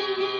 you.